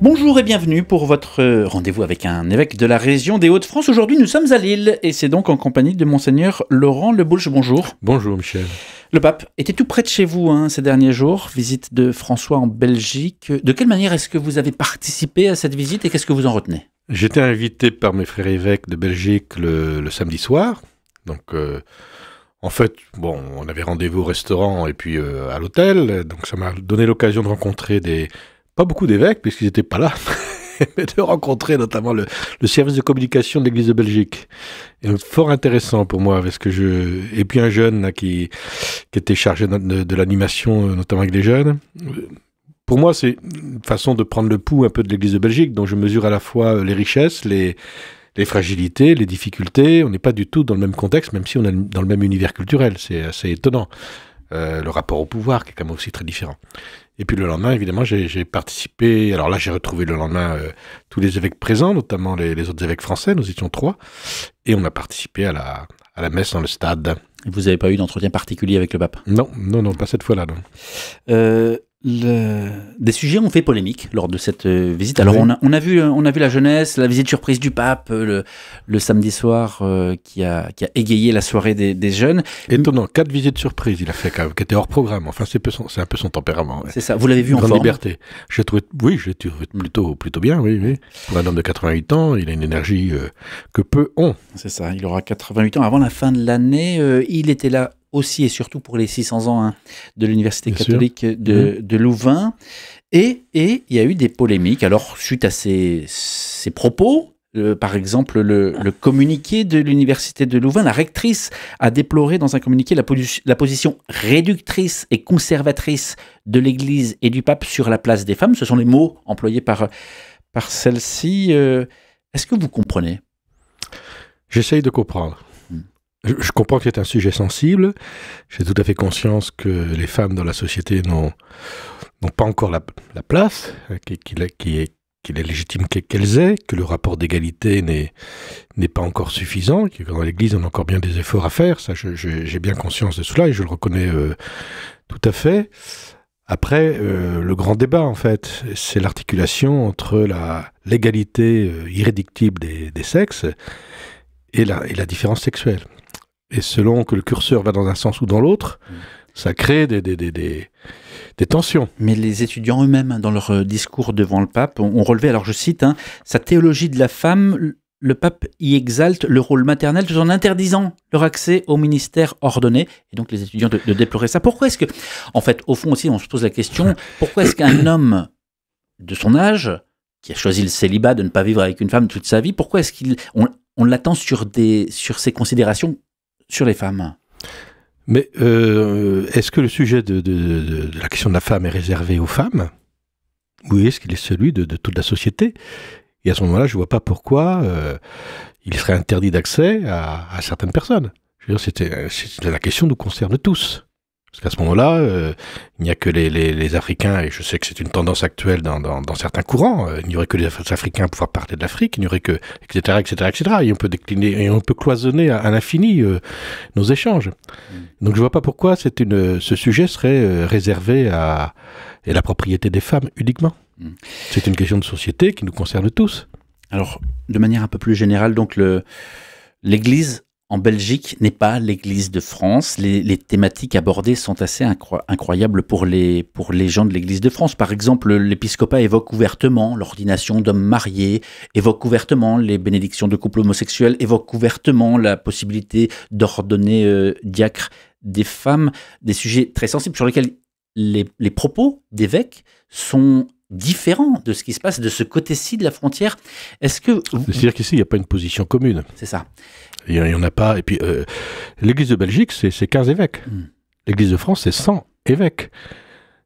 Bonjour et bienvenue pour votre euh, rendez-vous avec un évêque de la région des Hauts-de-France. Aujourd'hui, nous sommes à Lille et c'est donc en compagnie de Monseigneur Laurent Leboulge. Bonjour. Bonjour Michel. Le pape était tout près de chez vous hein, ces derniers jours, visite de François en Belgique. De quelle manière est-ce que vous avez participé à cette visite et qu'est-ce que vous en retenez? J'étais invité par mes frères évêques de Belgique le, samedi soir. Donc, euh, en fait, bon, on avait rendez-vous au restaurant et puis euh, à l'hôtel. Donc, ça m'a donné l'occasion de rencontrer des, pas beaucoup d'évêques, puisqu'ils n'étaient pas là, mais de rencontrer notamment le, service de communication de l'Église de Belgique. Fort intéressant pour moi, parce que je et puis un jeune qui, était chargé de, l'animation, euh, notamment avec des jeunes. Pour moi, c'est une façon de prendre le pouls un peu de l'Église de Belgique, dont je mesure à la fois euh, les richesses, les, les fragilités, les difficultés. On n'est pas du tout dans le même contexte, même si on est dans le même univers culturel. C'est assez étonnant. Euh, le rapport au pouvoir, qui est quand même aussi très différent. Et puis le lendemain, évidemment, j'ai participé. Alors là, j'ai retrouvé le lendemain euh, tous les évêques présents, notamment les, autres évêques français. Nous étions trois. Et on a participé à la, à la messe dans le stade. vous n'avez pas eu d'entretien particulier avec le pape? Non, non, non, pas cette fois-là. Non. Euh, des sujets ont fait polémique lors de cette euh, visite. Alors on, a, on, a, vu, euh, on a vu la jeunesse, la visite surprise du pape euh, le, samedi soir qui, a, qui a égayé la soirée des, jeunes. Étonnant, quatre visites surprises il a fait quand même, qui étaient hors programme. Enfin c'est un peu son tempérament. C'est ça, vous l'avez vu en forme liberté. Trouvé, oui, j'ai trouvé plutôt, plutôt bien, oui, oui. Pour un homme de 88 ans, il a une énergie que peu ont. C'est ça, il aura 88 ans. Avant la fin de l'année, il était là aussi et surtout pour les 600 ans hein, de l'Université catholique de, de, Louvain. Et, et, il y a eu des polémiques. Alors, suite à ces, ces propos, euh, par exemple, le, le, communiqué de l'Université de Louvain, la rectrice a déploré dans un communiqué la, la position réductrice et conservatrice de l'Église et du pape sur la place des femmes. Ce sont les mots employés par, par celle-ci. Euh, est-ce que vous comprenez? J'essaye de comprendre. Je, comprends que c'est un sujet sensible. J'ai tout à fait conscience que les femmes dans la société n'ont pas encore la, place hein, qu'il est, est, légitime qu'elles aient, que le rapport d'égalité n'est pas encore suffisant, que dans l'Église on a encore bien des efforts à faire. Ça, j'ai bien conscience de cela et je le reconnais euh, tout à fait. Après, euh, le grand débat, en fait, c'est l'articulation entre la l'égalité euh, irréductible des, sexes et la différence sexuelle. Et selon que le curseur va dans un sens ou dans l'autre, mm. ça crée des, des, des, des, tensions. Mais les étudiants eux-mêmes, dans leur euh, discours devant le pape, ont relevé, alors je cite, hein, sa théologie de la femme, le pape y exalte le rôle maternel tout en interdisant leur accès au ministère ordonné. Et donc les étudiants de, de déplorer ça. Pourquoi est-ce que, en fait, au fond aussi, on se pose la question, pourquoi est-ce qu'un homme de son âge, qui a choisi le célibat de ne pas vivre avec une femme toute sa vie, pourquoi est-ce qu'on on, l'attend sur, des, sur ces considérations sur les femmes. Mais euh, est-ce que le sujet de, la question de la femme est réservé aux femmes? Ou est-ce qu'il est celui de, toute la société? Et à ce moment-là, je ne vois pas pourquoi euh, il serait interdit d'accès à, à, certaines personnes. Je veux dire, la question nous concerne tous. Parce qu'à ce moment-là, euh, il n'y a que les, les, les, Africains, et je sais que c'est une tendance actuelle dans, dans, dans certains courants, euh, il n'y aurait que les Africains à pouvoir parler de l'Afrique, il n'y aurait que, etc., etc., etc., et on peut décliner, et on peut cloisonner à, l'infini euh, nos échanges. Mm. Donc je vois pas pourquoi c'est une, ce sujet serait réservé à et la propriété des femmes uniquement. Mm. C'est une question de société qui nous concerne tous. Alors, de manière un peu plus générale, donc le, l'Église en Belgique n'est pas l'Église de France. Les, thématiques abordées sont assez incroyables pour les, pour les gens de l'Église de France. Par exemple, l'épiscopat évoque ouvertement l'ordination d'hommes mariés, évoque ouvertement les bénédictions de couples homosexuels, évoque ouvertement la possibilité d'ordonner euh, diacre des femmes, des sujets très sensibles sur lesquels les, les propos d'évêques sont différents de ce qui se passe de ce côté-ci de la frontière. Est-ce que... C'est-à-dire qu'ici, il n'y a pas une position commune. C'est ça. Il n'y en a pas. Et puis, euh, l'Église de Belgique, c'est 15 évêques. Hmm. L'Église de France, c'est 100 évêques.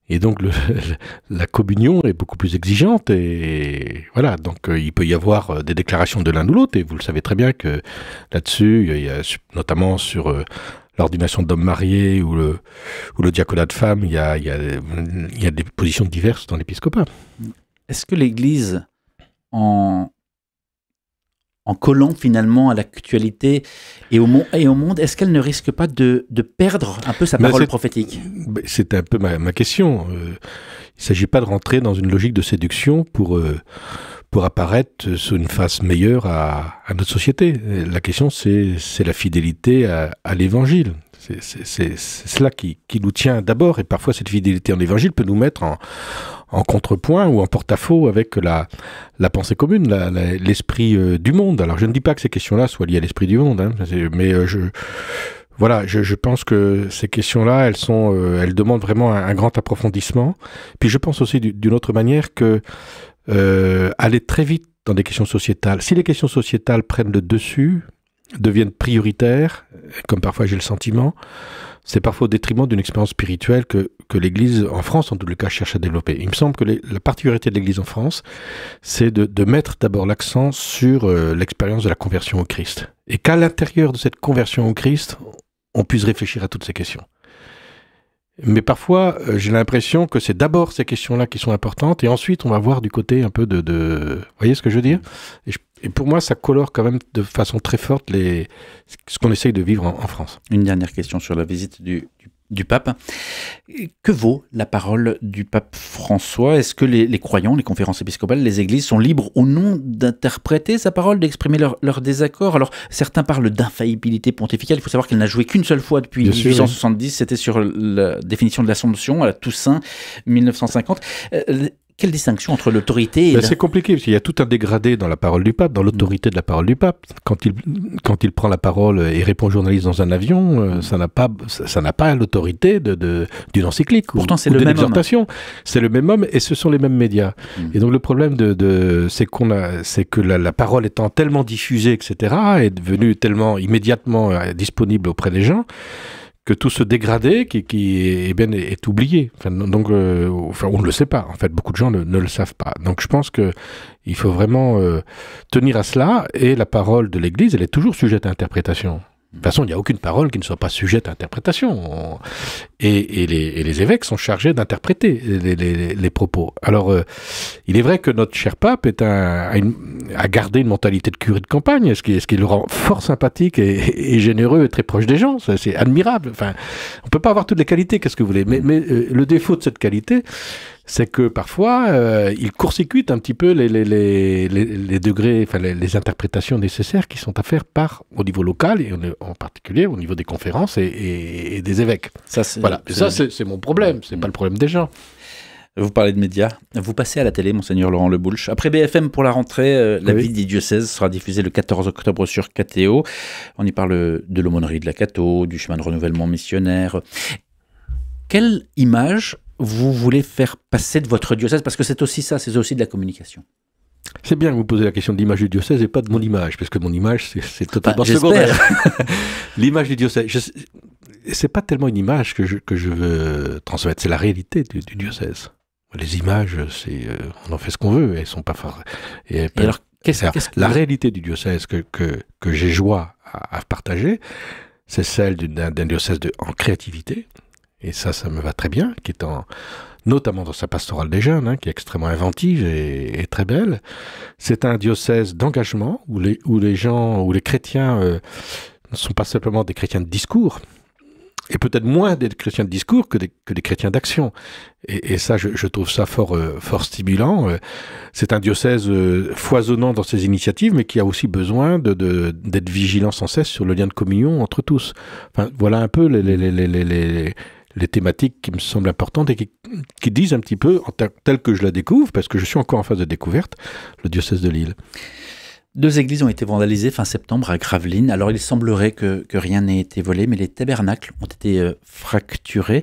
Et donc, le, la communion est beaucoup plus exigeante. Et voilà, donc euh, il peut y avoir euh, des déclarations de l'un ou l'autre. Et vous le savez très bien que là-dessus, il y a notamment sur l'ordination d'hommes mariés ou le, ou le diaconat de femmes, il y a, il y a, il y a des positions diverses dans l'épiscopat. Est-ce que l'Église, en, en collant finalement à l'actualité et au, monde, et au monde, est-ce qu'elle ne risque pas de, de, perdre un peu sa parole prophétique? C'est un peu ma, ma question. Euh, Il ne s'agit pas de rentrer dans une logique de séduction pour, euh, pour apparaître sous une face meilleure à, à notre société. La question, c'est la fidélité à, à l'évangile. C'est cela qui, qui, nous tient d'abord, et parfois cette fidélité en évangile peut nous mettre en, en contrepoint ou en porte-à-faux avec la, pensée commune, l'esprit euh, du monde. Alors je ne dis pas que ces questions-là soient liées à l'esprit du monde, hein, mais euh, je, voilà, je, pense que ces questions-là, elles euh, elles demandent vraiment un, grand approfondissement. Puis je pense aussi d'une autre manière que aller très vite dans des questions sociétales. Si les questions sociétales prennent le dessus, deviennent prioritaires, comme parfois j'ai le sentiment, c'est parfois au détriment d'une expérience spirituelle que, l'Église, en France en tout cas, cherche à développer. Il me semble que la particularité de l'Église en France, c'est de, mettre d'abord l'accent sur euh, l'expérience de la conversion au Christ. Et qu'à l'intérieur de cette conversion au Christ, on puisse réfléchir à toutes ces questions. Mais parfois, euh, j'ai l'impression que c'est d'abord ces questions-là qui sont importantes, et ensuite on va voir du côté un peu de... Vous voyez ce que je veux dire? Et, pour moi, ça colore quand même de façon très forte les, ce qu'on essaye de vivre en, en, France. Une dernière question sur la visite du, du du pape. Que vaut la parole du pape François? Est-ce que les, les, croyants, les conférences épiscopales, les églises sont libres ou non d'interpréter sa parole, d'exprimer leur, leur, désaccord? Alors, certains parlent d'infaillibilité pontificale. Il faut savoir qu'elle n'a joué qu'une seule fois depuis Bien 1870. C'était sur la définition de l'Assomption à la Toussaint 1950. Euh, quelle distinction entre l'autorité et... Ben, c'est compliqué, parce qu'il y a tout un dégradé dans la parole du pape, dans l'autorité de la parole du pape. Quand il, quand il prend la parole et répond aux journalistes dans un avion, euh, ça n'a pas, ça n'a pas l'autorité d'une de, de, encyclique Pourtant, c'est le même exhortation. C'est le même homme et ce sont les mêmes médias. Mm. Et donc le problème, de, de c'est qu'on a, c'est que la, la, parole étant tellement diffusée, etc., est devenue tellement immédiatement euh, disponible auprès des gens, que tout ce dégradé qui, qui est, bien, est oublié. Donc, euh, enfin, on ne le sait pas. En fait, beaucoup de gens ne, ne le savent pas. Donc, je pense que il faut vraiment euh, tenir à cela. Et la parole de l'Église, elle est toujours sujette à interprétation. De toute façon, il n'y a aucune parole qui ne soit pas sujette à interprétation. Et, les, évêques sont chargés d'interpréter les, propos. Alors, euh, il est vrai que notre cher pape est a, une, gardé une mentalité de curé de campagne, ce qui, ce le rend fort sympathique et, généreux et très proche des gens. C'est admirable. Enfin, on peut pas avoir toutes les qualités, qu'est-ce que vous voulez. Mais, mais euh, le défaut de cette qualité, c'est que parfois, euh, il court-circuite un petit peu les, les, les, les degrés, enfin les, interprétations nécessaires qui sont à faire par au niveau local et en particulier au niveau des conférences et, et, et des évêques. Ça, voilà. ça, c'est mon problème. C'est mmh. pas le problème des gens. Vous parlez de médias. Vous passez à la télé, monseigneur Laurent Leboulch. Après BFM pour la rentrée, euh, la oui. vie des diocèses sera diffusée le 14 octobre sur KTO. On y parle de l'aumônerie de la Cato, du chemin de renouvellement missionnaire. Quelle image vous voulez faire passer de votre diocèse Parce que c'est aussi ça, c'est aussi de la communication. C'est bien que vous posez la question de l'image du diocèse et pas de mon image, parce que mon image, c'est totalement bah, secondaire. l'image du diocèse, c'est pas tellement une image que je, que je veux transmettre, c'est la réalité du, du, diocèse. Les images, c'est, euh, on en fait ce qu'on veut, elles sont pas fortes. Et, et alors, qu'est-ce qu que la réalité du diocèse que, que, que j'ai joie à, à partager, c'est celle d'un diocèse de, en créativité, et ça, ça me va très bien, notamment dans sa pastorale des jeunes, hein, qui est extrêmement inventive et, très belle. C'est un diocèse d'engagement où les, gens, où les chrétiens euh, ne sont pas simplement des chrétiens de discours, et peut-être moins des chrétiens de discours que des, chrétiens d'action. Et, ça, je, trouve ça fort, euh, stimulant. C'est un diocèse euh, foisonnant dans ses initiatives, mais qui a aussi besoin d'être vigilant sans cesse sur le lien de communion entre tous. Enfin, voilà un peu les, les, thématiques qui me semblent importantes et qui, qui disent un petit peu, en tel que je la découvre, parce que je suis encore en phase de découverte, le diocèse de Lille. Deux églises ont été vandalisées fin septembre à Gravelines. Alors il semblerait que, que rien n'ait été volé, mais les tabernacles ont été euh, fracturés.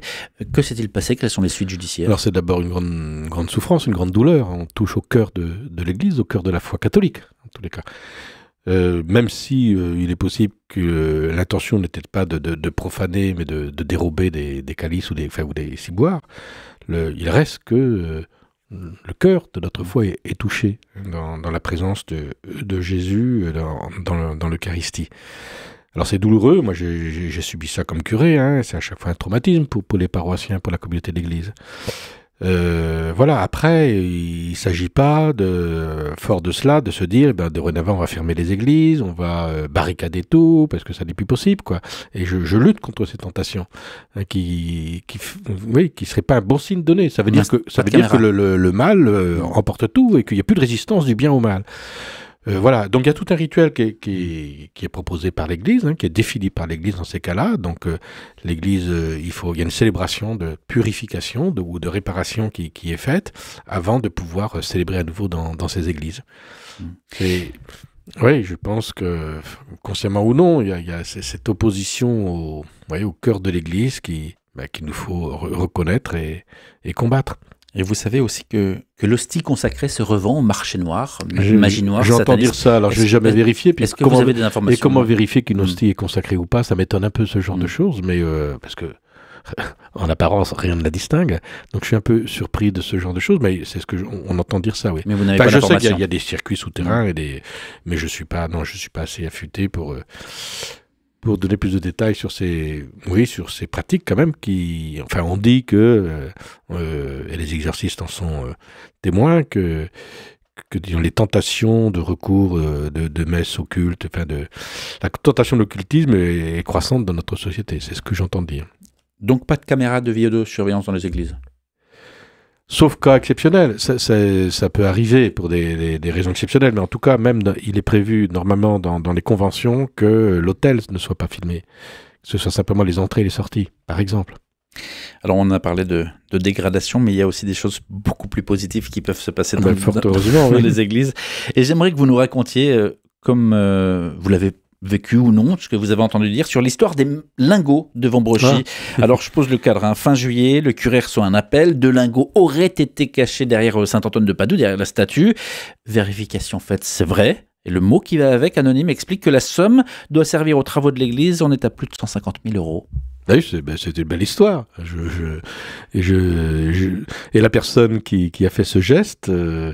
Que s'est-il passé? Quelles sont les suites judiciaires? Alors c'est d'abord une grande, une grande souffrance, une grande douleur. On touche au cœur de, de l'Église, au cœur de la foi catholique, en tous les cas. Euh, même si euh, il est possible que euh, l'intention n'était pas de, profaner, mais de, dérober des, calices ou des, ciboires, il reste que le cœur de notre foi est, touché dans, la présence de, de Jésus dans, dans, dans l'Eucharistie. Alors c'est douloureux, moi j'ai subi ça comme curé, hein, c'est à chaque fois un traumatisme pour, pour les paroissiens, pour la communauté d'église. Euh, voilà, après, il ne s'agit pas, de, fort de cela, de se dire, eh ben, dorénavant, on va fermer les églises, on va euh, barricader tout, parce que ça n'est plus possible, quoi. Et je, je, lutte contre ces tentations, hein, qui, qui, oui, qui serait pas un bon signe donné. Ça veut dire que, ça veut dire que le, le, le mal euh, emporte tout et qu'il n'y a plus de résistance du bien au mal. Euh, voilà, donc il y a tout un rituel qui est, qui qui est proposé par l'Église, hein, qui est défini par l'Église dans ces cas-là. Donc euh, l'Église, euh, il faut, il y a une célébration de purification de, ou de réparation qui, qui, est faite avant de pouvoir célébrer à nouveau dans, dans ces églises. Mmh. Oui, je pense que, consciemment ou non, il y a, il y a cette opposition au, voyez, au cœur de l'Église qui, bah, qu'il nous faut re reconnaître et, et combattre. Et vous savez aussi que, que l'hostie consacrée se revend au marché noir, magie noire. J'entends dire ça, alors je n'ai jamais vérifié. Est-ce que comment, vous avez des informations Et comment vérifier qu'une hmm. hostie est consacrée ou pas Ça m'étonne un peu ce genre mmh. de choses, mais euh, parce que en apparence, rien ne la distingue. Donc je suis un peu surpris de ce genre de choses, mais c'est ce que je, on, on, entend dire ça, oui. Mais vous n'avez enfin, pas Je sais qu'il y, y, a des circuits souterrains, et des, mais je suis pas, non, je suis pas assez affûté pour. Euh, pour donner plus de détails sur ces, oui, sur ces pratiques quand même qui, enfin, on dit que, euh, euh, et les exercices en sont euh, témoins, que, que disons, les tentations de recours de, de messes occultes, enfin, de, la tentation de l'occultisme est, est, croissante dans notre société, c'est ce que j'entends dire. Donc pas de caméras de vidéosurveillance dans les églises? Sauf cas exceptionnel, ça, ça, ça, peut arriver pour des, des, des, raisons exceptionnelles, mais en tout cas, même il est prévu normalement dans, dans les conventions que l'hôtel ne soit pas filmé, que ce soit simplement les entrées et les sorties, par exemple. Alors on a parlé de, de, dégradation, mais il y a aussi des choses beaucoup plus positives qui peuvent se passer dans, ben, dans, dans oui. les églises. Et j'aimerais que vous nous racontiez, euh, comme euh, vous l'avez vécu ou non, ce que vous avez entendu dire, sur l'histoire des lingots de Vambrochy. Ah. Alors, je pose le cadre. Hein. Fin juillet, le curé reçoit un appel. Deux lingots auraient été cachés derrière euh, Saint-Antoine de Padoue, derrière la statue. Vérification faite, c'est vrai. Et le mot qui va avec, anonyme, explique que la somme doit servir aux travaux de l'église. On est à plus de 150 000 euros. Ah oui, c'est ben, une belle histoire. Je, je, et, je, je, et la personne qui, qui, a fait ce geste... Euh,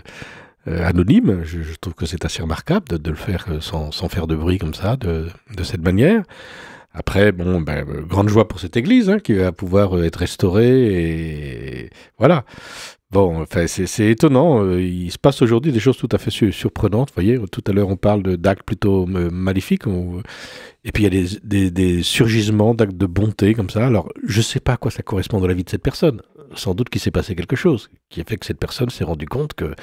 anonyme. Je, trouve que c'est assez remarquable de, le faire euh, sans, sans, faire de bruit comme ça, de, de cette manière. Après, bon, ben, euh, grande joie pour cette église hein, qui va pouvoir être restaurée et voilà. Bon, c'est étonnant. Il se passe aujourd'hui des choses tout à fait surprenantes. Vous voyez, tout à l'heure, on parle d'actes plutôt maléfiques. Et puis, il y a des, des, des surgissements d'actes de bonté comme ça. Alors, je ne sais pas à quoi ça correspond dans la vie de cette personne sans doute qu'il s'est passé quelque chose qui a fait que cette personne s'est rendue compte que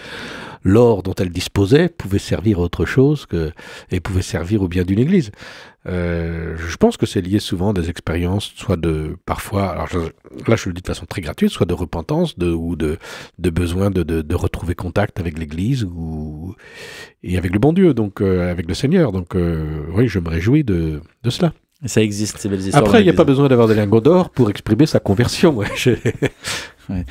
l'or dont elle disposait pouvait servir à autre chose que, et pouvait servir au bien d'une église. Euh, je pense que c'est lié souvent à des expériences, soit de parfois, là je le dis de façon très gratuite, soit de repentance ou de, besoin de, retrouver contact avec l'Église et avec le bon Dieu, donc euh, avec le Seigneur. Donc euh, oui, je me réjouis de, de cela. Ça existe, ces belles histoires. Après, il n'y a pas besoin d'avoir des lingots d'or pour exprimer sa conversion. Ouais. ouais.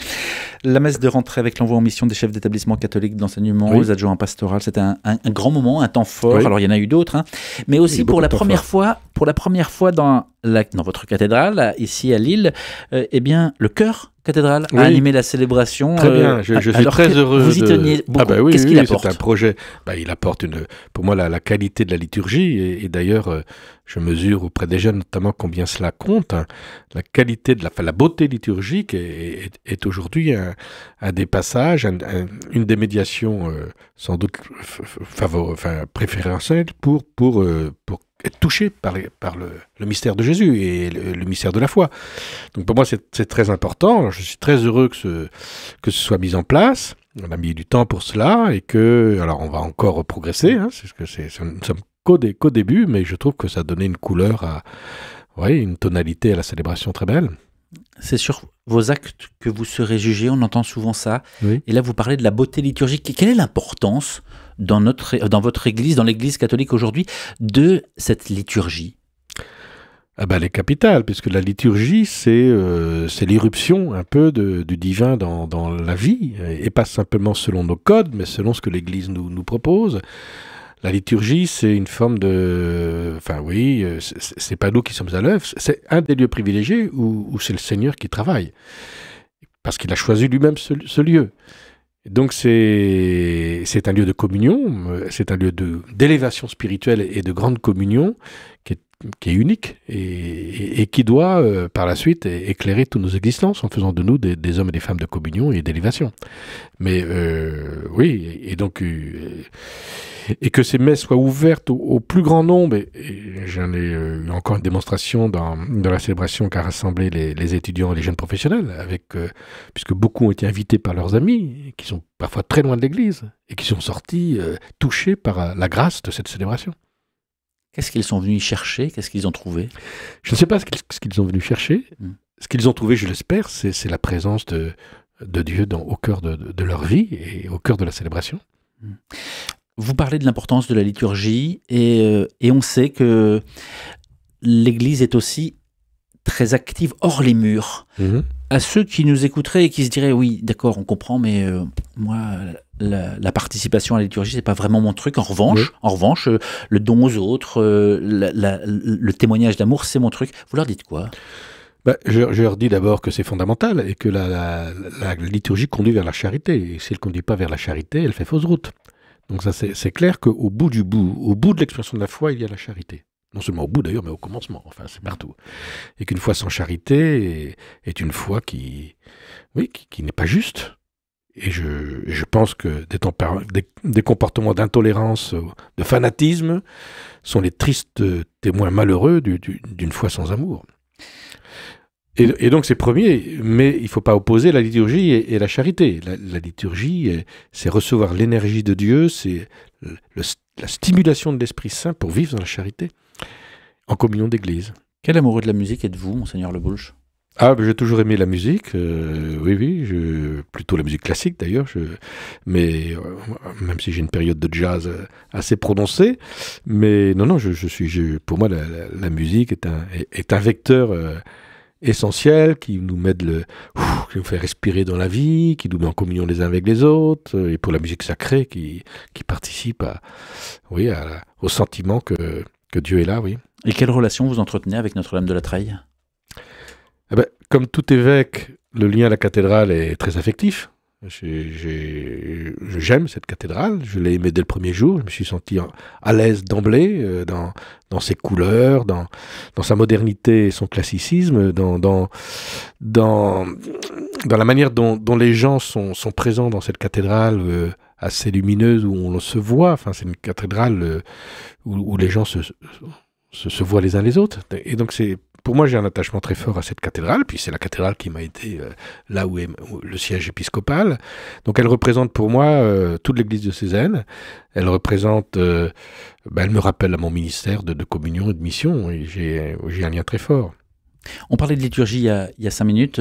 La messe de rentrée avec l'envoi en mission des chefs d'établissement catholiques d'enseignement, oui. les adjoints pastoraux, c'était un, un, un, grand moment, un temps fort. Oui. Alors, il y en a eu d'autres, hein. mais aussi pour la première fort. fois, pour la première fois dans, la, dans votre cathédrale, ici à Lille, euh, eh bien, le chœur cathédrale oui. a animé la célébration. Très bien, je, je suis très heureux. Vous y teniez beaucoup. Ah bah oui, Qu'est-ce oui, qu'il apporte C'est un projet. Bah, il apporte une, pour moi la, la, qualité de la liturgie et, et d'ailleurs, euh, je mesure auprès des jeunes notamment combien cela compte. Hein. La qualité de la, la beauté liturgique est, est, est aujourd'hui un, un, des passages, un, une des médiations euh, sans doute favor, enfin, préférentielles pour pour euh, pour être touché par, le, mystère de Jésus et le, mystère de la foi. Donc pour moi, c'est très important. Je suis très heureux que ce, que ce soit mis en place. On a mis du temps pour cela et que, alors on va encore progresser, hein, c'est ce que c'est, nous sommes qu'au dé, qu début, mais je trouve que ça a donné une couleur à, ouais, une tonalité à la célébration très belle. C'est sur vos actes que vous serez jugé, on entend souvent ça. Oui. Et là, vous parlez de la beauté liturgique. Quelle est l'importance dans, notre, dans votre Église, dans l'Église catholique aujourd'hui, de cette liturgie? Ah ben, elle est capitale, puisque la liturgie, c'est euh, l'irruption un peu de, du divin dans, dans, la vie, et pas simplement selon nos codes, mais selon ce que l'Église nous, nous propose. La liturgie, c'est une forme de... Enfin oui, euh, c'est pas nous qui sommes à l'œuvre, c'est un des lieux privilégiés où, c'est le Seigneur qui travaille, parce qu'il a choisi lui-même ce, ce lieu. Donc c'est un lieu de communion, c'est un lieu d'élévation spirituelle et de grande communion qui est, qui est unique et, qui doit, euh, par la suite, éclairer toutes nos existences en faisant de nous des, hommes et des femmes de communion et d'élévation. Mais euh, oui, et donc, euh, et que ces messes soient ouvertes au, plus grand nombre, et, j'en ai eu encore une démonstration dans, la célébration qu'a rassemblé les, étudiants et les jeunes professionnels, avec, puisque beaucoup ont été invités par leurs amis, qui sont parfois très loin de l'Église, et qui sont sortis touchés par la grâce de cette célébration. Qu'est-ce qu'ils sont venus chercher? Qu'est-ce qu'ils ont trouvé? Je ne sais pas ce qu'ils sont venus chercher. Hmm. Ce qu'ils ont trouvé, je l'espère, c'est la présence de, de Dieu dans, au cœur de, leur vie et au cœur de la célébration. Hmm. Vous parlez de l'importance de la liturgie et, euh, et on sait que l'Église est aussi très active hors les murs. Mhm. À ceux qui nous écouteraient et qui se diraient oui, d'accord, on comprend, mais euh, moi, la, participation à la liturgie, c'est pas vraiment mon truc. En revanche, en revanche, euh, le don aux autres, euh, le témoignage d'amour, c'est mon truc. Vous leur dites quoi? Bah, je, leur dis d'abord que c'est fondamental et que la, liturgie conduit vers la charité. Et si elle ne conduit pas vers la charité, elle fait fausse route. Donc ça, c'est clair qu'au bout du bout, au bout de l'expression de la foi, il y a la charité non seulement au bout d'ailleurs, mais au commencement, enfin c'est partout. Et qu'une foi sans charité est, une foi qui, oui, qui, n'est pas juste. Et je, pense que des, comportements d'intolérance, de fanatisme, sont les tristes témoins malheureux d'une foi sans amour. Et, donc c'est premier, mais il ne faut pas opposer la liturgie et, la charité. La, liturgie, c'est recevoir l'énergie de Dieu, c'est la stimulation de l'Esprit Saint pour vivre dans la charité en communion d'église. Quel amoureux de la musique êtes-vous, monseigneur Le Boulge ah, j'ai toujours aimé la musique, euh, oui, oui, plutôt la musique classique d'ailleurs, mais euh, même si j'ai une période de jazz euh, assez prononcée, mais non, non, je, suis, pour moi, la, musique est un, vecteur essentiel qui nous met le, qui nous fait respirer dans la vie, qui nous met en communion les uns avec les autres, et pour la musique sacrée qui, participe à, oui, au sentiment que, que Dieu est là, oui. Et quelle relation vous entretenez avec Notre-Dame de la Treille? Comme tout évêque, le lien à la cathédrale est très affectif. J'aime cette cathédrale, je l'ai aimée dès le premier jour, je me suis senti à l'aise d'emblée euh, dans, ses couleurs, dans, sa modernité et son classicisme, dans, la manière dont, les gens sont, présents dans cette cathédrale euh, assez lumineuse où on se voit. Enfin, c'est une cathédrale euh, où, les gens se, se, voient les uns les autres. Et donc, pour moi, j'ai un attachement très fort à cette cathédrale, puis c'est la cathédrale qui m'a été euh, là où est le siège épiscopal. Donc elle représente pour moi euh, toute l'église de Cézanne. Elle représente, euh, ben, elle me rappelle à mon ministère de, communion et de mission, et j'ai un lien très fort. On parlait de liturgie il y a, il y a cinq minutes.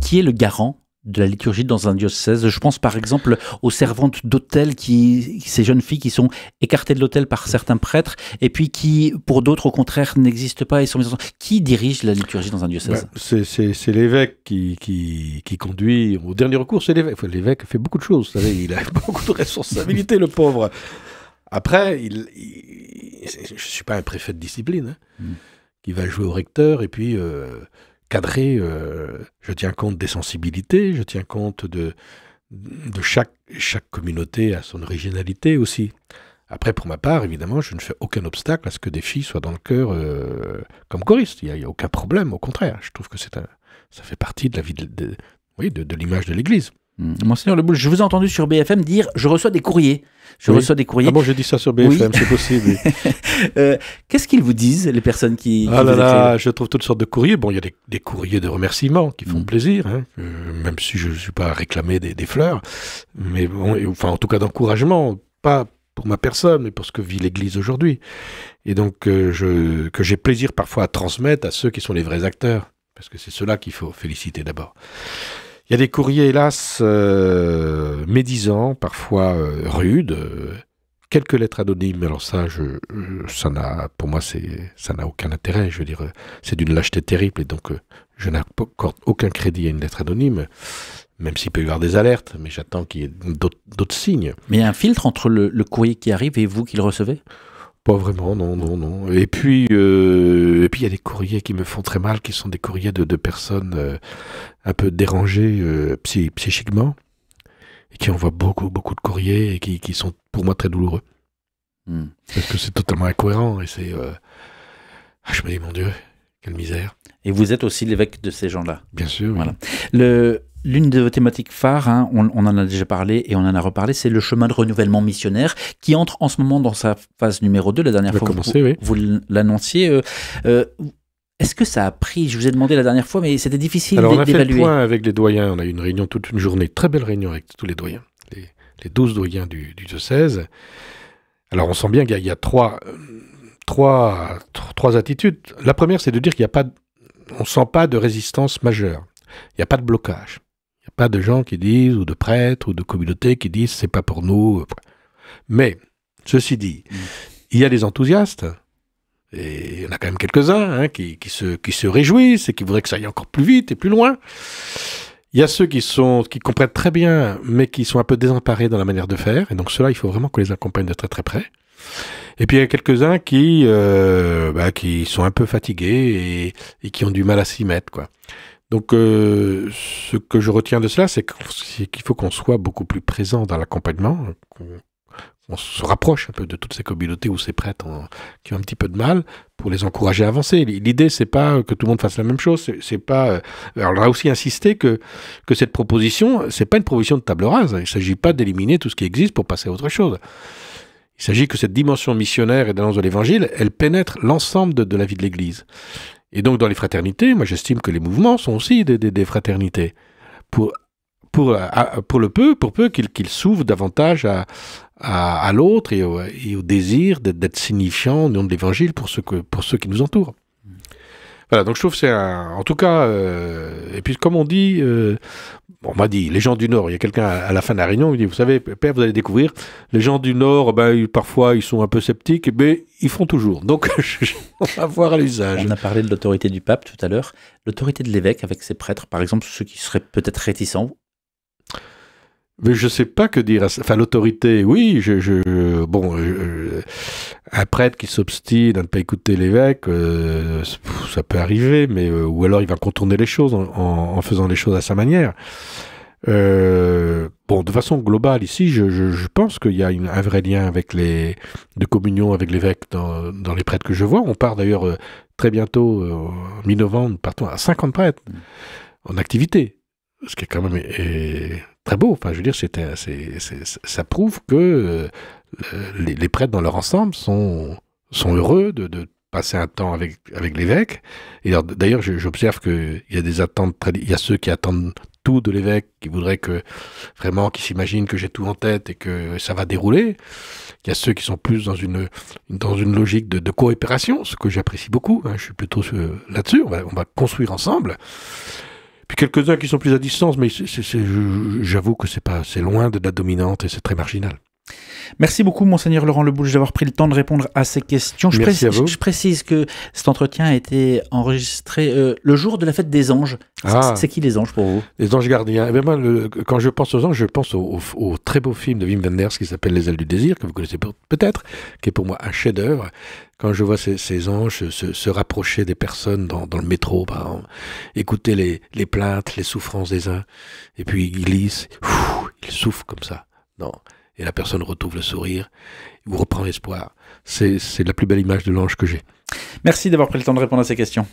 Qui est le garant de la liturgie dans un diocèse. Je pense par exemple aux servantes d'hôtel, qui, ces jeunes filles qui sont écartées de l'hôtel par certains prêtres, et puis qui, pour d'autres, au contraire, n'existent pas et sont Qui dirige la liturgie dans un diocèse? Bah, C'est l'évêque qui, qui, qui, conduit. Au dernier recours, c'est l'évêque. L'évêque fait beaucoup de choses, vous savez, il a beaucoup de responsabilités, le pauvre. Après, il, je ne suis pas un préfet de discipline, hein, hmm. qui va jouer au recteur, et puis... Euh, cadré, euh, je tiens compte des sensibilités, je tiens compte de, chaque, communauté à son originalité aussi. Après, pour ma part, évidemment, je ne fais aucun obstacle à ce que des filles soient dans le cœur euh, comme choristes. Il n'y a, aucun problème, au contraire. Je trouve que ça fait partie de l'image de l'Église. Hmm. Monseigneur Le je vous ai entendu sur BFM dire je reçois des courriers. Je reçois des courriers. Ah bon, j'ai dit ça sur BFM, c'est possible. Euh, qu'est-ce qu'ils vous disent, les personnes qui. Ah là là, je trouve toutes sortes de courriers. Bon, il y a des, courriers de remerciements qui font hmm. plaisir, hein. euh, même si je ne suis pas à réclamer des, fleurs. Mais bon, enfin, en tout cas d'encouragement, pas pour ma personne, mais pour ce que vit l'Église aujourd'hui. Et donc, euh, je, que j'ai plaisir parfois à transmettre à ceux qui sont les vrais acteurs. Parce que c'est ceux-là qu'il faut féliciter d'abord. Il y a des courriers, hélas, euh, médisants, parfois euh, rudes. Euh, quelques lettres anonymes, alors ça, je, ça n'a, pour moi, ça n'a aucun intérêt. Je veux dire, c'est d'une lâcheté terrible et donc je n'accorde aucun crédit à une lettre anonyme, même s'il peut y avoir des alertes, mais j'attends qu'il y ait d'autres, signes. Mais il y a un filtre entre le courrier qui arrive et vous qui le recevez? Pas vraiment, non, non, non. Et puis, euh, et puis il y a des courriers qui me font très mal, qui sont des courriers de, de personnes euh, un peu dérangées euh, psychiquement, et qui envoient beaucoup, beaucoup de courriers et qui, qui sont pour moi très douloureux. Hmm. Parce que c'est totalement incohérent et c'est Ah, je me dis, mon Dieu, quelle misère. Et vous êtes aussi l'évêque de ces gens-là. Bien sûr. Voilà. Le, L'une de vos thématiques phares, hein, on, on, en a déjà parlé et on en a reparlé, c'est le chemin de renouvellement missionnaire qui entre en ce moment dans sa phase numéro 2. La dernière fois, commencer, vous, oui. vous l'annonciez. Euh, euh, est-ce que ça a pris Je vous ai demandé la dernière fois, mais c'était difficile Alors, on a fait d'évaluer. le point avec les doyens. On a eu une réunion toute une journée, très belle réunion avec tous les doyens, les, les 12 doyens du, du diocèse. Alors, on sent bien qu'il y, y, a trois, trois, trois attitudes. La première, c'est de dire qu'il n'y a pas, on sent pas de résistance majeure. Il n'y a pas de blocage. Pas de gens qui disent, ou de prêtres, ou de communautés qui disent c'est pas pour nous. Mais, ceci dit, mmh. il y a des enthousiastes, et il y en a quand même quelques-uns hein, qui, qui, se, qui se réjouissent et qui voudraient que ça aille encore plus vite et plus loin. Il y a ceux qui, sont, qui comprennent très bien, mais qui sont un peu désemparés dans la manière de faire. Et donc, ceux-là, il faut vraiment qu'on les accompagne de très très près. Et puis, il y a quelques-uns qui, euh, bah, qui sont un peu fatigués et, et, qui ont du mal à s'y mettre. Quoi. Donc, euh, ce que je retiens de cela, c'est qu'il faut qu'on soit beaucoup plus présent dans l'accompagnement, on se rapproche un peu de toutes ces communautés ou ces prêtres qui ont un petit peu de mal pour les encourager à avancer. L'idée, c'est pas que tout le monde fasse la même chose. C'est pas. Alors, on a aussi insisté que que cette proposition, c'est pas une proposition de table rase. Il s'agit pas d'éliminer tout ce qui existe pour passer à autre chose. Il s'agit que cette dimension missionnaire et d'annonce de l'Évangile, elle pénètre l'ensemble de, de, la vie de l'Église. Et donc, dans les fraternités, moi, j'estime que les mouvements sont aussi des, des, fraternités pour pour, pour le peu, pour peu qu'il qu s'ouvre davantage à, à, à l'autre et, et, au désir d'être signifiant au nom de l'évangile pour pour ceux qui nous entourent. Voilà, donc je trouve que c'est un. En tout cas, euh, et puis comme on dit, euh, on m'a dit, les gens du Nord, il y a quelqu'un à, la fin de la réunion, il dit, vous savez, Père, vous allez découvrir, les gens du Nord, ben, parfois ils sont un peu sceptiques, mais ils font toujours. Donc on va voir l'usage. On a parlé de l'autorité du pape tout à l'heure, l'autorité de l'évêque avec ses prêtres, par exemple, ceux qui seraient peut-être réticents. Mais je sais pas que dire. Enfin, l'autorité, oui. Je, je bon, euh, un prêtre qui s'obstine à ne pas écouter l'évêque, euh, ça peut arriver, mais euh, ou alors il va contourner les choses en, faisant les choses à sa manière. Euh, bon, de façon globale, ici, je, pense qu'il y a un vrai lien avec les de communion avec l'évêque dans, les prêtres que je vois. On part d'ailleurs très bientôt, en mi-novembre, partons à 50 prêtres en activité, ce qui est quand même très beau. Enfin, je veux dire, ça prouve que les, les, prêtres dans leur ensemble sont, heureux de, passer un temps avec, l'évêque. Et d'ailleurs, j'observe qu'il y a ceux qui attendent tout de l'évêque, qui voudraient que vraiment, qui s'imaginent que j'ai tout en tête et que ça va dérouler. Il y a ceux qui sont plus dans une, logique de, coopération, ce que j'apprécie beaucoup. Hein, je suis plutôt là-dessus. On va, on va construire ensemble. Puis quelques-uns qui sont plus à distance, mais j'avoue que c'est pas, c'est loin de la dominante et c'est très marginal. Merci beaucoup, Monseigneur Laurent Lebouche, d'avoir pris le temps de répondre à ces questions. Je, Merci précise, à vous. je précise que cet entretien a été enregistré euh, le jour de la fête des anges. Ah. C'est qui les anges pour vous? Les anges gardiens. Eh bien, moi, le, quand je pense aux anges, je pense au, au, au, très beau film de Wim Wenders qui s'appelle Les ailes du désir, que vous connaissez peut-être, qui est pour moi un chef-d'œuvre. Quand je vois ces, ces anges se, se, rapprocher des personnes dans, dans le métro, par exemple, écouter les, les plaintes, les souffrances des uns, et puis ils glissent, ils souffrent comme ça. Non et la personne retrouve le sourire, ou reprend l'espoir. C'est la plus belle image de l'ange que j'ai. Merci d'avoir pris le temps de répondre à ces questions.